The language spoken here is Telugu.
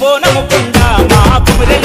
బోనము కుండ మా కుమరే